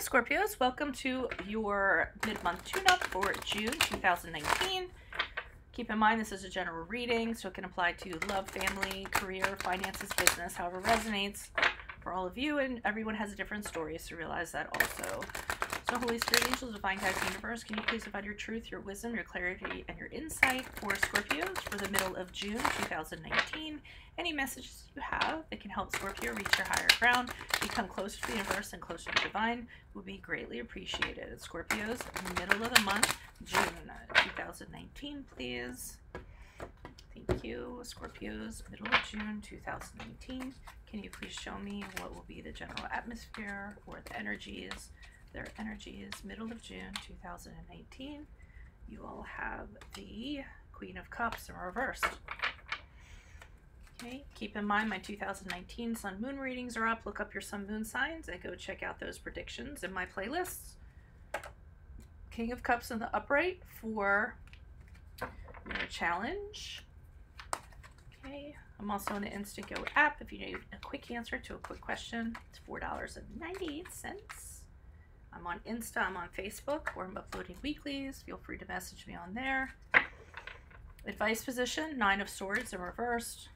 Scorpios. Welcome to your mid-month tune-up for June 2019. Keep in mind this is a general reading, so it can apply to love, family, career, finances, business, however resonates for all of you, and everyone has a different story, so realize that also. So Holy Spirit, Angels, Divine Guides, Universe, can you please provide your truth, your wisdom, your clarity, and your insight for Scorpios for the middle of June 2019? Any messages you have that can help Scorpio reach your higher ground, become closer to the universe and closer to the divine would be greatly appreciated. Scorpios, middle of the month, June 2019, please. Thank you. Scorpios, middle of June 2019. Can you please show me what will be the general atmosphere or the energies? Their energies, middle of June 2019. You all have the Queen of Cups in reversed. Okay, keep in mind my 2019 Sun Moon readings are up. Look up your Sun Moon signs and go check out those predictions in my playlists. King of Cups in the upright for your challenge. Okay, I'm also on the Instant Go app if you need a quick answer to a quick question. It's $4.98. I'm on Insta, I'm on Facebook, where I'm uploading weeklies. Feel free to message me on there. Advice position, Nine of Swords in reversed.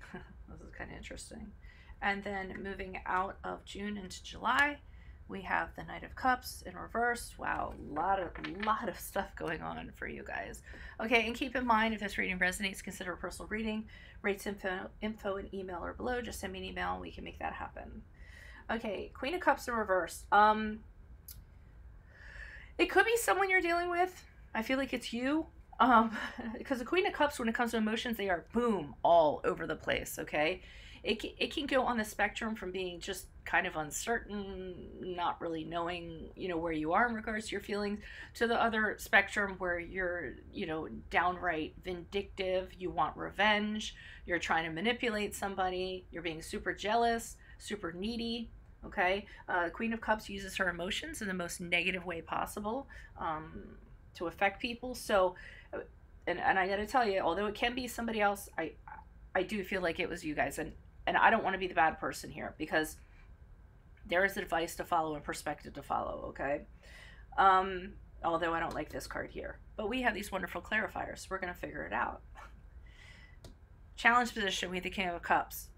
this is kind of interesting. And then moving out of June into July, we have the Knight of Cups in reverse. Wow, a lot of lot of stuff going on for you guys. Okay, and keep in mind if this reading resonates, consider a personal reading. Rates info, info and email are below. Just send me an email and we can make that happen. Okay, Queen of Cups in reverse. Um, it could be someone you're dealing with. I feel like it's you. Um, because the Queen of Cups, when it comes to emotions, they are boom all over the place. Okay, it it can go on the spectrum from being just kind of uncertain, not really knowing, you know, where you are in regards to your feelings, to the other spectrum where you're, you know, downright vindictive, you want revenge, you're trying to manipulate somebody, you're being super jealous, super needy, okay? Uh, queen of cups uses her emotions in the most negative way possible um, to affect people. So uh, and, and i gotta tell you although it can be somebody else i i do feel like it was you guys. And and i don't want to be the bad person here because there is advice to follow and perspective to follow okay? Um although i don't like this card here. But we have these wonderful clarifiers. So we're to figure it out. Challenge position with the king of cups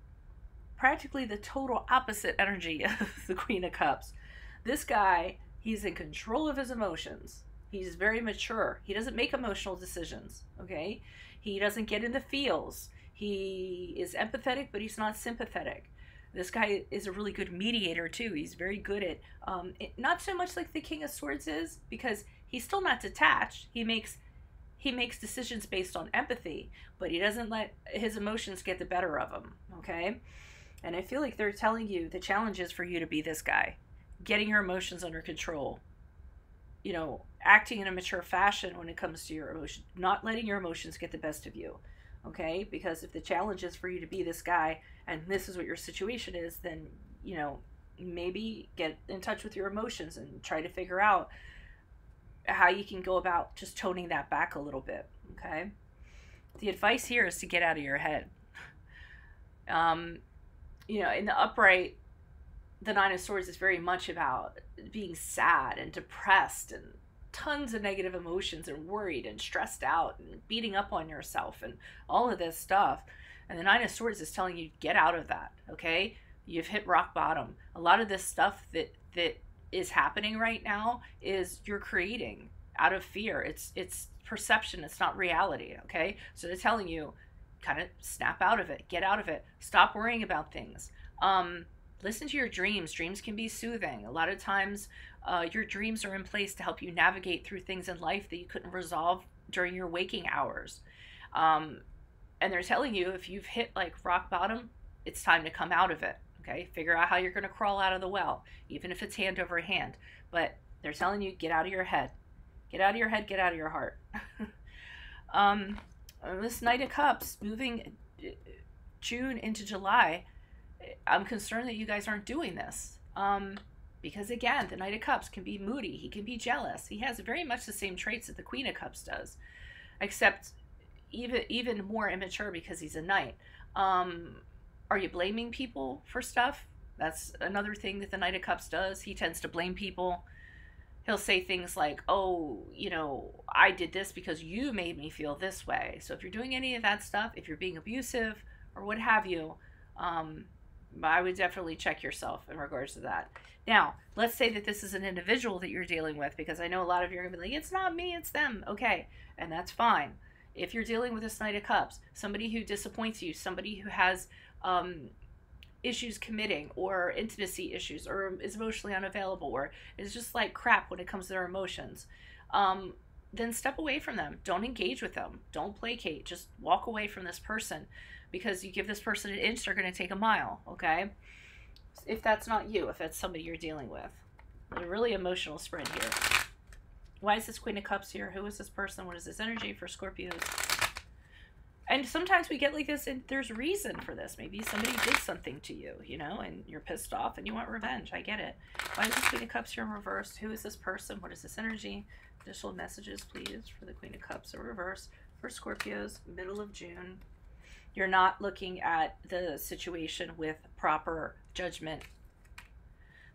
practically the total opposite energy of the Queen of Cups. This guy, he's in control of his emotions. He's very mature. He doesn't make emotional decisions, okay? He doesn't get in the feels. He is empathetic, but he's not sympathetic. This guy is a really good mediator, too. He's very good at, um, it, not so much like the King of Swords is, because he's still not detached. He makes he makes decisions based on empathy, but he doesn't let his emotions get the better of him, okay? And I feel like they're telling you the challenge is for you to be this guy, getting your emotions under control. You know, acting in a mature fashion when it comes to your emotions, not letting your emotions get the best of you. Okay? Because if the challenge is for you to be this guy and this is what your situation is, then, you know, maybe get in touch with your emotions and try to figure out how you can go about just toning that back a little bit. Okay? The advice here is to get out of your head. Um, you know, in the upright, the Nine of Swords is very much about being sad and depressed and tons of negative emotions and worried and stressed out and beating up on yourself and all of this stuff. And the Nine of Swords is telling you get out of that, okay? You've hit rock bottom. A lot of this stuff that that is happening right now is you're creating out of fear. It's it's perception, it's not reality, okay? So they're telling you kind of snap out of it, get out of it, stop worrying about things. Um, listen to your dreams. Dreams can be soothing. A lot of times, uh, your dreams are in place to help you navigate through things in life that you couldn't resolve during your waking hours. Um, and they're telling you if you've hit like rock bottom, it's time to come out of it. Okay, figure out how you're going to crawl out of the well, even if it's hand over hand. But they're telling you get out of your head, get out of your head, get out of your heart. um, uh, this Knight of Cups moving uh, June into July, I'm concerned that you guys aren't doing this. Um, because again, the Knight of Cups can be moody, he can be jealous. He has very much the same traits that the Queen of Cups does, except even even more immature because he's a knight. Um, are you blaming people for stuff? That's another thing that the Knight of Cups does. He tends to blame people. He'll say things like, oh, you know, I did this because you made me feel this way. So if you're doing any of that stuff, if you're being abusive or what have you, um, I would definitely check yourself in regards to that. Now, let's say that this is an individual that you're dealing with, because I know a lot of you are going to be like, it's not me, it's them. Okay, and that's fine. If you're dealing with this Knight of Cups, somebody who disappoints you, somebody who has um, issues committing or intimacy issues or is emotionally unavailable or is just like crap when it comes to their emotions, um, then step away from them. Don't engage with them. Don't placate. Just walk away from this person because you give this person an inch, they're going to take a mile, okay? If that's not you, if that's somebody you're dealing with. A really emotional spread here. Why is this Queen of Cups here? Who is this person? What is this energy for Scorpios? And sometimes we get like this and there's reason for this. Maybe somebody did something to you, you know, and you're pissed off and you want revenge. I get it. Why is this Queen of Cups here in reverse? Who is this person? What is this energy? Additional messages, please, for the Queen of Cups in reverse for Scorpios, middle of June. You're not looking at the situation with proper judgment.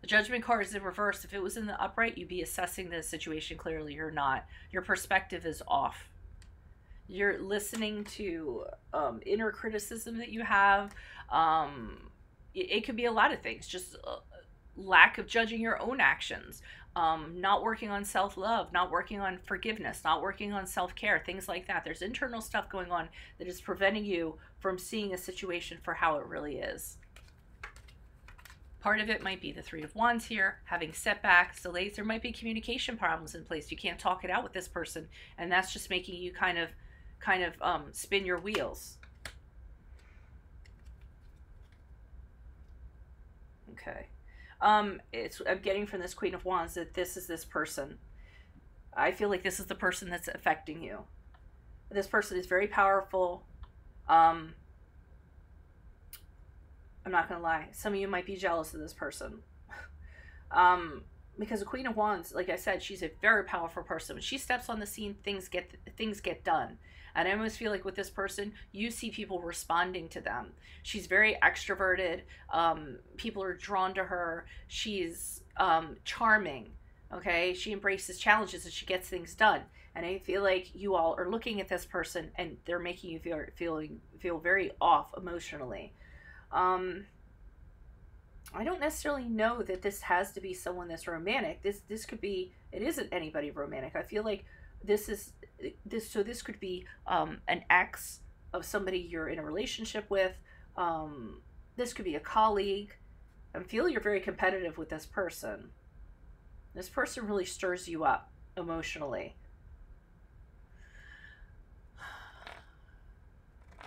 The judgment card is in reverse. If it was in the upright, you'd be assessing the situation clearly. You're not. Your perspective is off. You're listening to um, inner criticism that you have. Um, it, it could be a lot of things. Just uh, lack of judging your own actions, um, not working on self love, not working on forgiveness, not working on self care, things like that. There's internal stuff going on that is preventing you from seeing a situation for how it really is. Part of it might be the Three of Wands here, having setbacks, delays. There might be communication problems in place. You can't talk it out with this person, and that's just making you kind of, kind of um, spin your wheels. Okay. Um, it's I'm getting from this Queen of Wands that this is this person. I feel like this is the person that's affecting you. This person is very powerful. Um, I'm not gonna lie. Some of you might be jealous of this person. um, because the Queen of Wands, like I said, she's a very powerful person. When she steps on the scene, things get things get done. And I almost feel like with this person, you see people responding to them. She's very extroverted. Um, people are drawn to her. She's um, charming. Okay, she embraces challenges and she gets things done. And I feel like you all are looking at this person and they're making you feel feeling feel very off emotionally. Um, I don't necessarily know that this has to be someone that's romantic. This this could be it isn't anybody romantic. I feel like this is this so this could be um, an ex of somebody you're in a relationship with um, this could be a colleague and feel you're very competitive with this person. This person really stirs you up emotionally.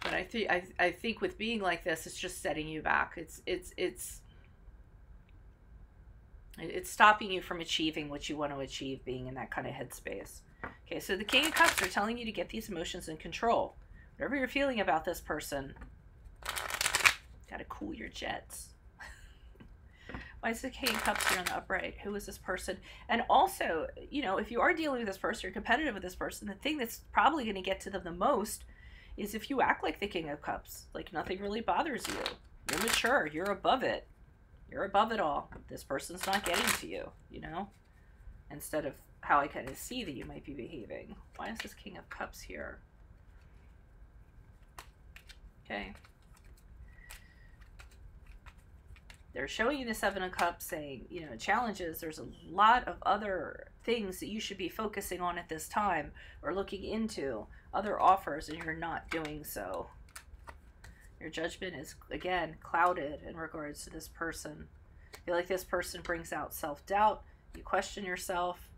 But i think I, I think with being like this it's just setting you back. It's it's it's it's stopping you from achieving what you want to achieve being in that kind of headspace Okay, so the King of Cups are telling you to get these emotions in control. Whatever you're feeling about this person, gotta cool your jets. Why is the King of Cups here on the upright? Who is this person? And also, you know, if you are dealing with this person, you're competitive with this person, the thing that's probably going to get to them the most is if you act like the King of Cups, like nothing really bothers you. You're mature, you're above it. You're above it all. This person's not getting to you, you know? Instead of how I kind of see that you might be behaving. Why is this King of Cups here? Okay. They're showing you the Seven of Cups saying, you know, challenges. There's a lot of other things that you should be focusing on at this time or looking into, other offers, and you're not doing so. Your judgment is, again, clouded in regards to this person. I feel like this person brings out self doubt. You question yourself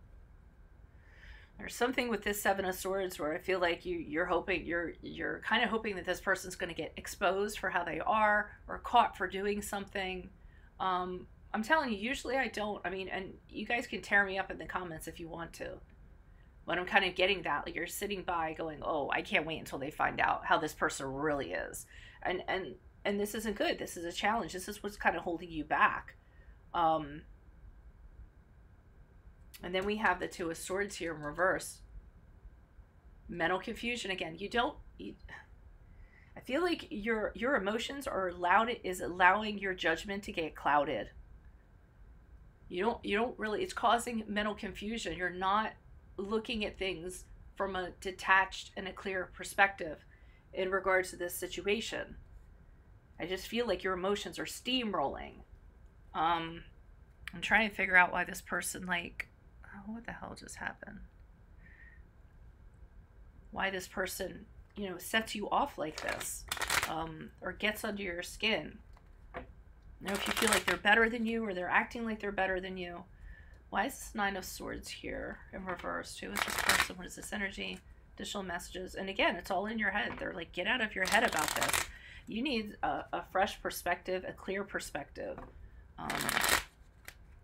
there's something with this seven of swords where i feel like you you're hoping you're you're kind of hoping that this person's going to get exposed for how they are or caught for doing something. Um, i'm telling you usually i don't i mean and you guys can tear me up in the comments if you want to. But i'm kind of getting that like you're sitting by going oh i can't wait until they find out how this person really is. And and and this isn't good. This is a challenge. This is what's kind of holding you back. Um and then we have the Two of Swords here in reverse. Mental confusion again. You don't. You, I feel like your your emotions are allowed is allowing your judgment to get clouded. You don't you don't really it's causing mental confusion. You're not looking at things from a detached and a clear perspective in regards to this situation. I just feel like your emotions are steamrolling. Um I'm trying to figure out why this person like what the hell just happened? Why this person, you know, sets you off like this, um, or gets under your skin. You know, if you feel like they're better than you or they're acting like they're better than you. Why is this Nine of Swords here in reverse? Who is this person? What is this energy? Additional messages. And again, it's all in your head. They're like, get out of your head about this. You need a, a fresh perspective, a clear perspective. Um,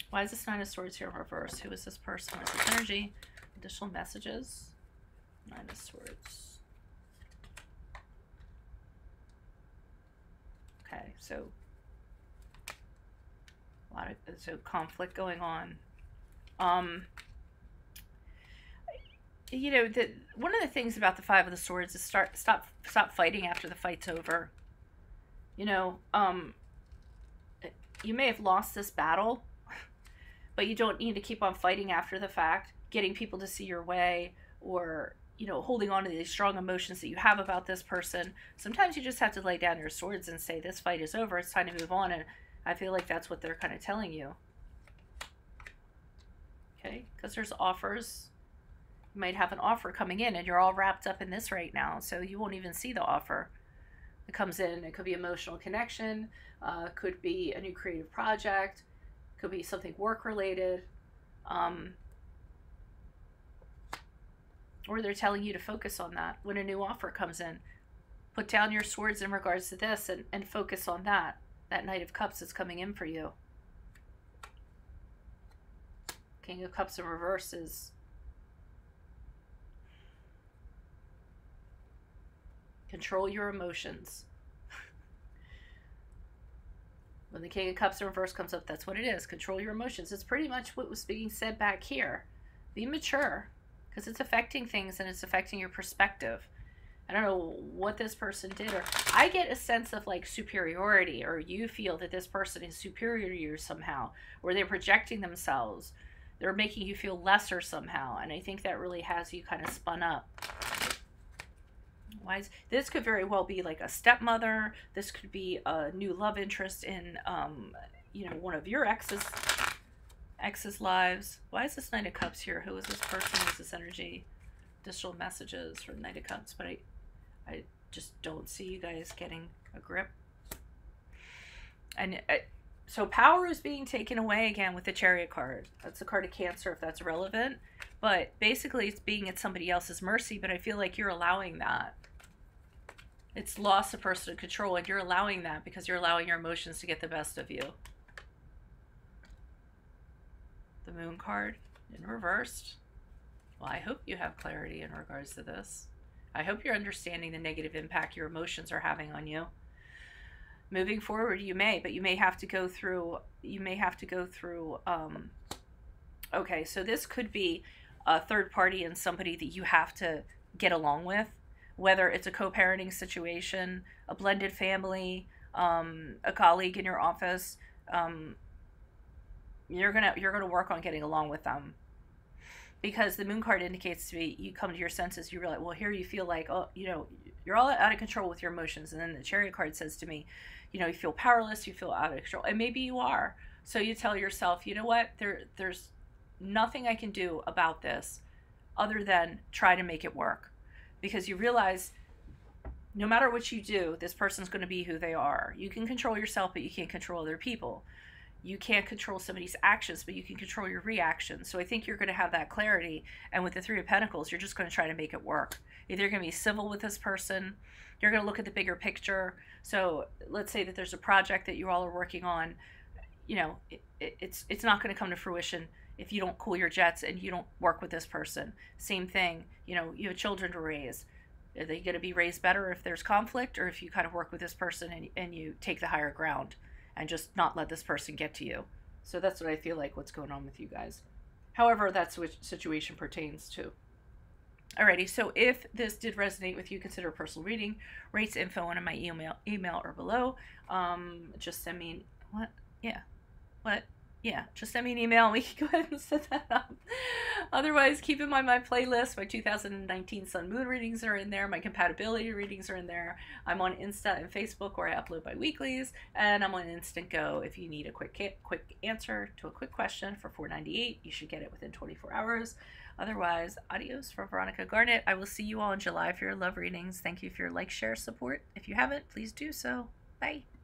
why is this Nine of Swords here in reverse? Who is this person? What is this energy? Additional messages. Nine of Swords. Okay, so a lot of so conflict going on. Um, you know, the one of the things about the Five of the Swords is start stop stop fighting after the fight's over. You know, um, you may have lost this battle, but you don't need to keep on fighting after the fact, getting people to see your way or, you know, holding on to these strong emotions that you have about this person. Sometimes you just have to lay down your swords and say, this fight is over, it's time to move on. And I feel like that's what they're kind of telling you. Okay, because there's offers. You might have an offer coming in and you're all wrapped up in this right now, so you won't even see the offer. It comes in, it could be emotional connection, uh, could be a new creative project, could be something work related. Um, or they're telling you to focus on that when a new offer comes in. Put down your swords in regards to this and, and focus on that. That Knight of Cups is coming in for you. King of Cups in reverse is control your emotions. When the King of Cups in reverse comes up, that's what it is. Control your emotions. It's pretty much what was being said back here. Be mature because it's affecting things and it's affecting your perspective. I don't know what this person did, or I get a sense of like superiority, or you feel that this person is superior to you somehow, or they're projecting themselves. They're making you feel lesser somehow. And I think that really has you kind of spun up is this could very well be like a stepmother. This could be a new love interest in um you know one of your exes exes lives. Why is this knight of cups here? Who is this person? Is this energy? Digital messages for knight of cups but i i just don't see you guys getting a grip. And uh, so power is being taken away again with the chariot card. That's the card of cancer if that's relevant. But basically it's being at somebody else's mercy but i feel like you're allowing that it's loss of personal control, and you're allowing that because you're allowing your emotions to get the best of you. The moon card in reversed. Well, I hope you have clarity in regards to this. I hope you're understanding the negative impact your emotions are having on you. Moving forward, you may, but you may have to go through, you may have to go through, um, okay, so this could be a third party and somebody that you have to get along with whether it's a co-parenting situation, a blended family, um, a colleague in your office, um, you're gonna you're gonna work on getting along with them. Because the moon card indicates to me you come to your senses you realize well here you feel like oh you know you're all out of control with your emotions and then the chariot card says to me you know you feel powerless you feel out of control and maybe you are. So you tell yourself you know what? There there's nothing i can do about this other than try to make it work because you realize no matter what you do, this person's going to be who they are. You can control yourself, but you can't control other people. You can't control somebody's actions, but you can control your reactions. So I think you're going to have that clarity. And with the Three of Pentacles, you're just going to try to make it work. Either you're going to be civil with this person, you're going to look at the bigger picture. So let's say that there's a project that you all are working on. You know, it, it, it's it's not going to come to fruition if you don't cool your jets and you don't work with this person. Same thing, you know, you have children to raise. Are they going to be raised better if there's conflict or if you kind of work with this person and, and you take the higher ground and just not let this person get to you? So that's what I feel like what's going on with you guys. However, that's which situation pertains to. Alrighty, so if this did resonate with you, consider a personal reading. Rates info in my email email or below. Um, just send me what? Yeah, what? Yeah, just send me an email and we can go ahead and set that up. Otherwise, keep in mind my playlist. My 2019 Sun Moon readings are in there. My compatibility readings are in there. I'm on Insta and Facebook where I upload my weeklies, and I'm on Instant Go. If you need a quick quick answer to a quick question for 4.98, you should get it within 24 hours. Otherwise, adios for Veronica Garnet. I will see you all in July for your love readings. Thank you for your like, share, support. If you haven't, please do so. Bye.